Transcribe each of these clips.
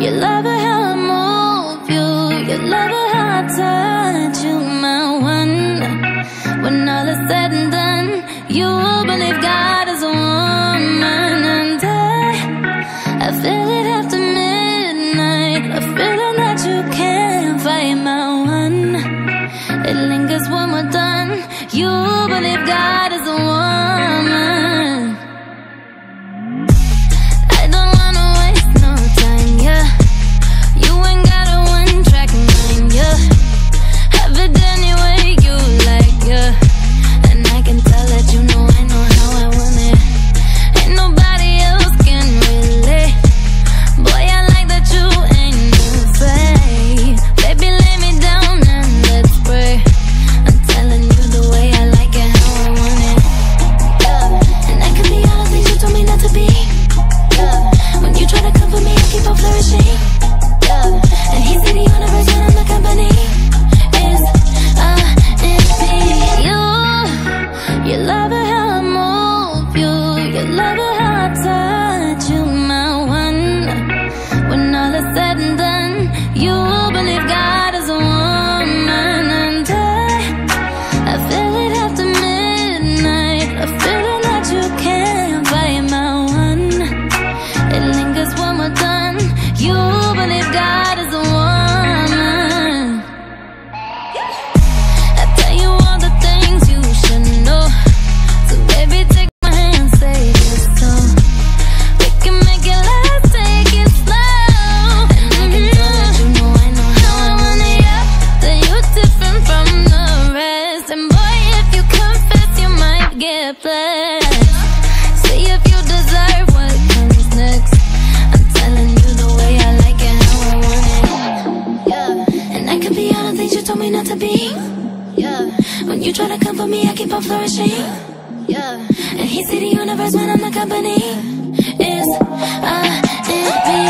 You love it how I move you. You love it how I touch you, my one. When all is said and done, you will believe God is a woman. And I, I feel it after midnight. I feel it that you can't fight, my one. It lingers when we're done. You. See if you deserve what comes next. I'm telling you the way I like it, how I want it. Yeah. And I could be all the things you told me not to be. Yeah. When you try to come for me, I keep on flourishing. Yeah. And he said the universe when I'm the company. Is, a it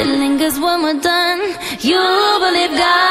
It lingers when we're done. You believe God.